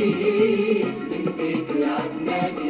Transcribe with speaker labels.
Speaker 1: بيت من بيت
Speaker 2: العدناني